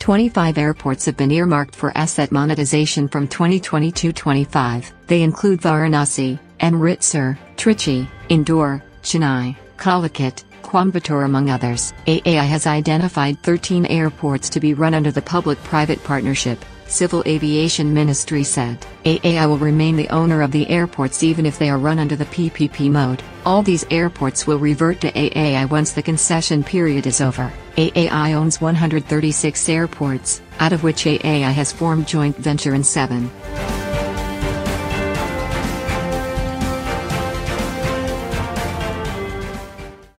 25 airports have been earmarked for asset monetization from 2022-25. They include Varanasi, Amritsar, Trichy, Indore, Chennai, Calicut, Coimbatore among others. AAI has identified 13 airports to be run under the public-private partnership, Civil Aviation Ministry said. AAI will remain the owner of the airports even if they are run under the PPP mode. All these airports will revert to AAI once the concession period is over. AAI owns 136 airports, out of which AAI has formed joint venture in 7.